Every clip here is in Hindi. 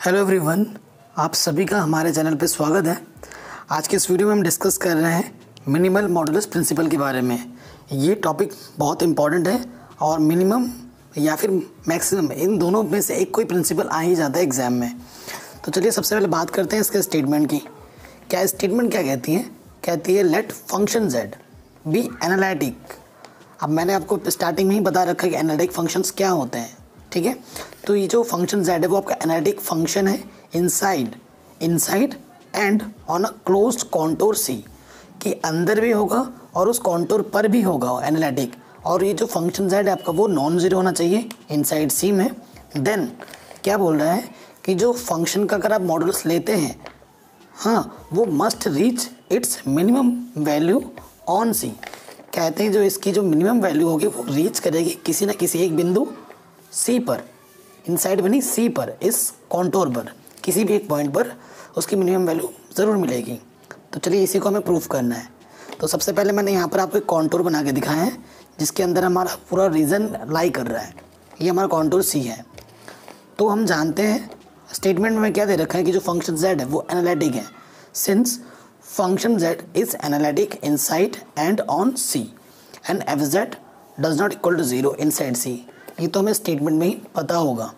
हेलो एवरीवन, आप सभी का हमारे चैनल पर स्वागत है। आज के इस वीडियो में हम डिस्कस कर रहे हैं मिनिमल मॉडुलस प्रिंसिपल के बारे में। ये टॉपिक बहुत इंपॉर्टेंट है और मिनिमम या फिर मैक्सिमम, इन दोनों में से एक कोई प्रिंसिपल आ ही जाता है एग्ज़ाम में। तो चलिए सबसे पहले बात करते हैं इसके स्टेटमेंट की। क्या स्टेटमेंट क्या कहती है? कहती है let function z be analytic अब मैंने आपको स्टार्टिंग में ही बता रखा है कि एनालिटिक फ़ंक्शंस क्या होते हैं। ठीक है? तो ये जो फ़ंक्शन जेड है, वो आपका एनालिटिक फ़ंक्शन है inside inside and on a closed contour C कि अंदर भी होगा और उस कॉन्टोर पर भी होगा एनालिटिक और ये जो फ़ंक्शन जेड है, आपका वो नॉन ज़ीरो होना चाहिए इनसाइड सी में। देन क्या बोल रहा है कि जो फ़ंक्शन का अगर आप मॉडल्स लेते हैं हाँ वो must reach its minimum value on C कहते हैं जो इसकी जो मिनिमम वैल्यू होगी, वो रीच करेगी किसी ना किसी एक बिंदु सी पर इनसाइड बनी सी पर, इस कॉन्टोर पर, किसी भी एक पॉइंट पर, उसकी मिनिमम वैल्यू ज़रूर मिलेगी। तो चलिए इसी को हमें प्रूफ करना है। तो सबसे पहले मैंने यहाँ पर आपको एक कॉन्टोर बना के दिखाया है, जिसके अंदर हमारा पूरा रीज़न लाई कर रहा है। ये हमारा कॉन्टोर सी है। तो हम जानते हैं स्टेटमेंट में क्या दे रखा है कि जो फ़ंक्शन जेड है, वो एनालिटिक है। Since function z is analytic inside and on C and z does not equal to zero inside C ये तो हमें स्टेटमेंट में ही पता होगा।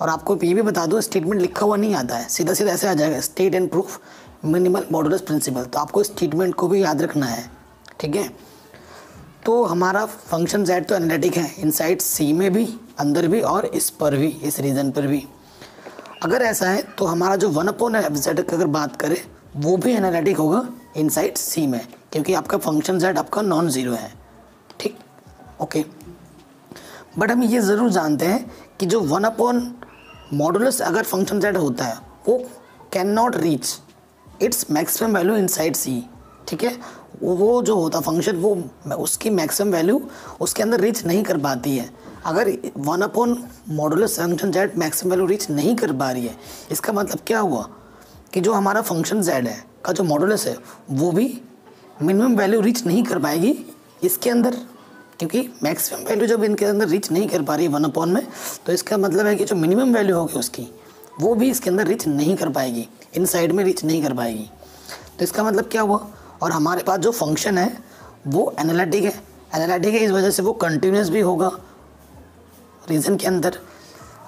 और आपको ये भी बता दूँ स्टेटमेंट लिखा हुआ नहीं आता है। सीधा सीधा ऐसे आ जाएगा state and proof minimal modulus principle तो आपको स्टेटमेंट को भी याद रखना है, ठीक है? तो हमारा फ़ंक्शन जेड तो एनालिटिक है इनसाइड सी में भी, अंदर भी और इस पर भी, इस रीजन पर भी। अगर ऐसा है तो हमारा जो वन अपॉन एफ़ जेड की अगर बात करें, वो भी एनालिटिक होगा इनसाइड सी में, क्योंकि आपका फ़ंक्शन जेड आपका नॉन ज़ीरो है, ठीक? ओके बट हम ये ज़रूर जानते हैं कि जो वन अपॉन मॉडुलस अगर फ़ंक्शन जेड होता है, वो can not reach its maximum value inside C ठीक है? वो जो होता फ़ंक्शन वो उसकी मैक्सिमम वैल्यू उसके अंदर रीच नहीं कर पाती है। अगर one upon modulus function z maximum value reach नहीं कर पा रही है, इसका मतलब क्या हुआ? कि जो हमारा फ़ंक्शन जेड है, का जो मॉडुलस है, वो भी मिनिमम वैल्यू रीच नहीं कर पाएगी इसके अंदर। क्योंकि मैक्सिमम वैल्यू जब इनके अंदर रीच नहीं कर पा रही है वन अपॉन में तो इसका मतलब है कि जो मिनिमम वैल्यू होगी उसकी, वो भी इसके अंदर रीच नहीं कर पाएगी इन साइड में रीच नहीं कर पाएगी। तो इसका मतलब क्या हुआ? और हमारे पास जो फ़ंक्शन है, वो एनालिटिक है। एनालिटिक है इस वजह से वो कंटिन्यूस भी होगा रीजन के अंदर।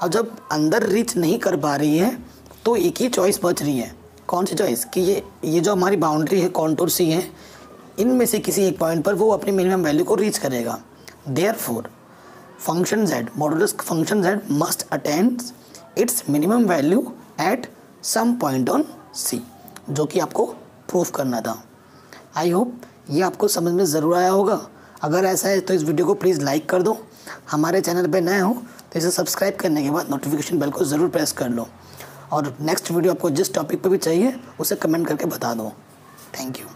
और जब अंदर रीच नहीं कर पा रही है तो एक ही चॉइस बच रही है। कौन सी चॉइस कि ये ये जो हमारी बाउंड्री है कॉन्टूर सी है इनमें से किसी एक पॉइंट पर वो अपनी मिनिमम वैल्यू को रीच करेगा। Therefore function z modulus function z must attend its minimum value at some point on C जो कि आपको प्रूफ करना था। आई होप ये आपको समझ में ज़रूर आया होगा। अगर ऐसा है तो इस वीडियो को प्लीज़ लाइक कर दो। हमारे चैनल पे नए हो तो इसे सब्सक्राइब करने के बाद नोटिफिकेशन बेल को ज़रूर प्रेस कर लो। और नेक्स्ट वीडियो आपको जिस टॉपिक पे भी चाहिए, उसे कमेंट करके बता दो। Thank you